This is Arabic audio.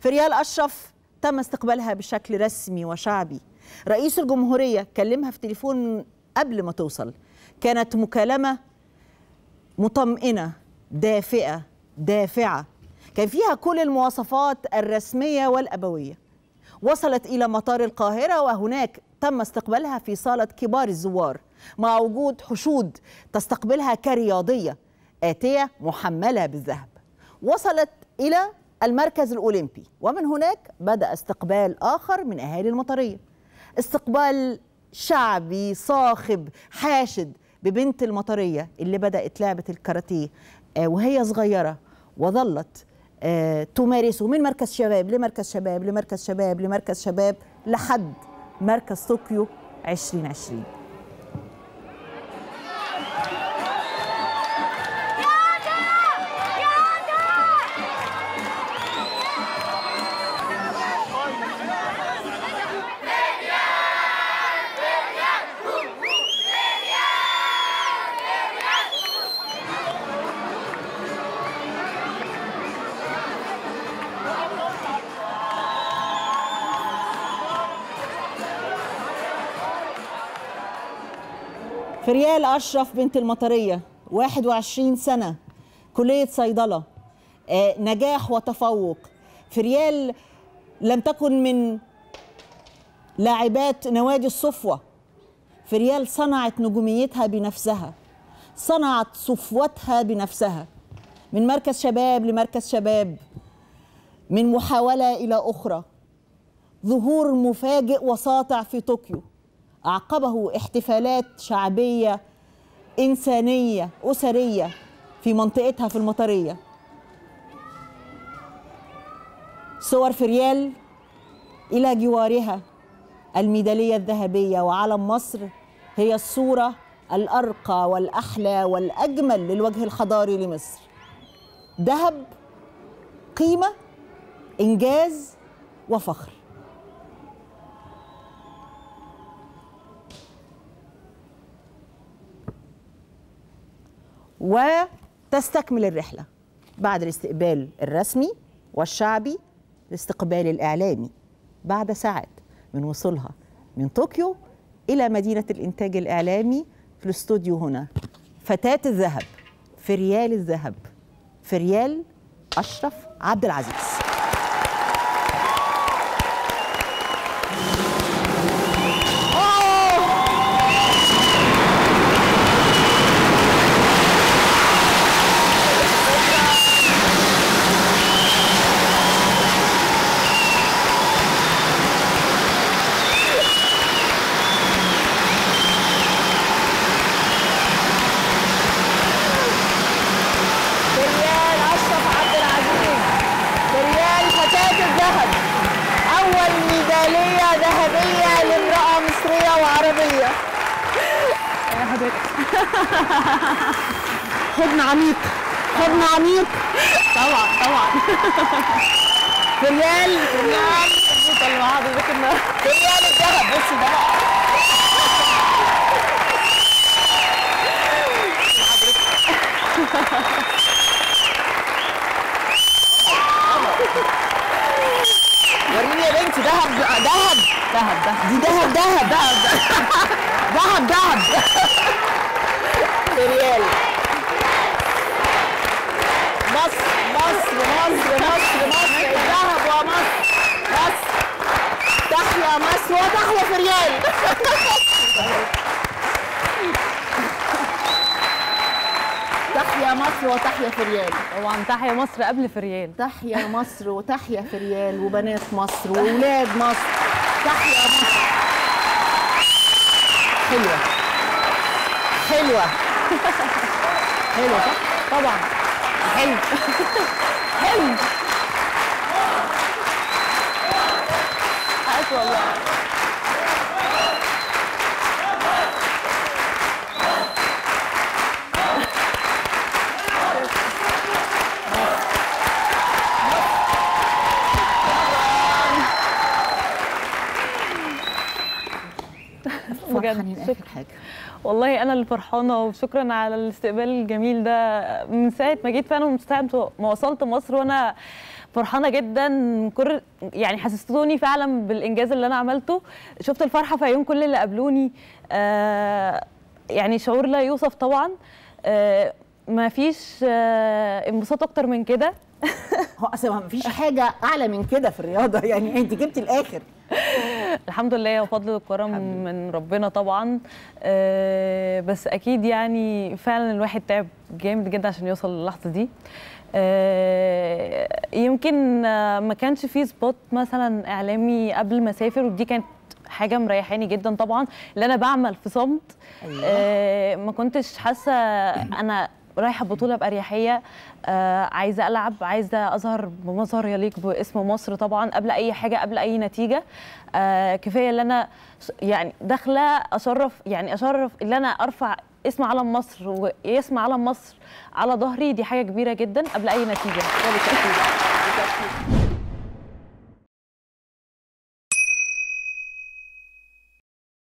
فريال أشرف تم استقبالها بشكل رسمي وشعبي. رئيس الجمهورية كلمها في تليفون قبل ما توصل. كانت مكالمة مطمئنة دافئة دافعة. كان فيها كل المواصفات الرسمية والأبوية. وصلت إلى مطار القاهرة وهناك تم استقبالها في صالة كبار الزوار. مع وجود حشود تستقبلها كرياضية آتية محملة بالذهب. وصلت إلى المركز الأولمبي ومن هناك بدأ استقبال آخر من أهالي المطرية. استقبال شعبي صاخب حاشد ببنت المطرية اللي بدأت لعبة الكاراتيه آه، وهي صغيرة وظلت آه، تمارسه من مركز شباب لمركز شباب لمركز شباب لمركز شباب لحد مركز طوكيو 2020 فريال أشرف بنت المطرية 21 سنة كلية صيدلة آه، نجاح وتفوق. فريال لم تكن من لاعبات نوادي الصفوة. فريال صنعت نجوميتها بنفسها صنعت صفوتها بنفسها. من مركز شباب لمركز شباب من محاولة إلى أخرى. ظهور مفاجئ وساطع في طوكيو. أعقبه احتفالات شعبية إنسانية أسرية في منطقتها في المطرية. صور فريال إلى جوارها الميدالية الذهبية وعلم مصر هي الصورة الأرقى والأحلى والأجمل للوجه الحضاري لمصر. ذهب قيمة إنجاز وفخر. وتستكمل الرحلة بعد الاستقبال الرسمي والشعبي الاستقبال الإعلامي بعد ساعات من وصولها من طوكيو إلى مدينة الإنتاج الإعلامي في الاستوديو هنا. فتاة الذهب فريال الذهب فريال أشرف عبد العزيز فريال أشرف عبد العزيز فريال فتاة الذهب أول ذهبية لامرأة مصرية وعربية. يا حضرتك حضن عميق. حضن عميق. طبعا طبعا. حضرتك النهارده فريال الذهب. بصي ده بقى وريني يا بنتي دهب دهب دهب. دهب دي دهب دهب. دهب دهب. دهب فريال مصر مصر مصر مصر مصر. الذهب ومصر مصر. تحيا مصر. وتحيا فريال تحيا مصر وتحيا فريال طبعا تحيا مصر قبل فريال تحيا مصر وتحيا فريال وبنات مصر وولاد مصر. تحيا مصر حلوة حلوة حلوة صح؟ طبعا حلو حلو حقك والله بجد. شكرا. حاجة. والله أنا اللي فرحانة وشكرا على الاستقبال الجميل ده. من ساعة ما جيت فعلا ومن ساعة ما وصلت مصر وأنا فرحانة جدا. كل يعني حسستوني فعلا بالإنجاز اللي أنا عملته. شفت الفرحة في عيون كل اللي قابلوني. آه يعني شعور لا يوصف طبعا. آه ما فيش آه انبساط أكتر من كده. هو أصلا ما فيش حاجة أعلى من كده في الرياضة. يعني أنت جبتي الآخر. الحمد لله وفضل والكرم من ربنا طبعا. آه بس أكيد يعني فعلا الواحد تعب جامد جدا عشان يوصل للحظة دي. آه يمكن آه ما كانش في سبوت مثلا إعلامي قبل ما أسافر ودي كانت حاجة مريحاني جدا طبعا اللي أنا بعمل في صمت. أيوة. آه ما كنتش حاسة أنا رايحة بطولة باريحيه آه عايزة ألعب عايزة أظهر بمظهر يليق باسم مصر طبعا قبل أي حاجة قبل أي نتيجة. آه كفاية إن أنا يعني داخلة اشرف يعني اشرف إن أنا أرفع اسم علم مصر واسم علم مصر على ظهري دي حاجة كبيرة جدا قبل أي نتيجة.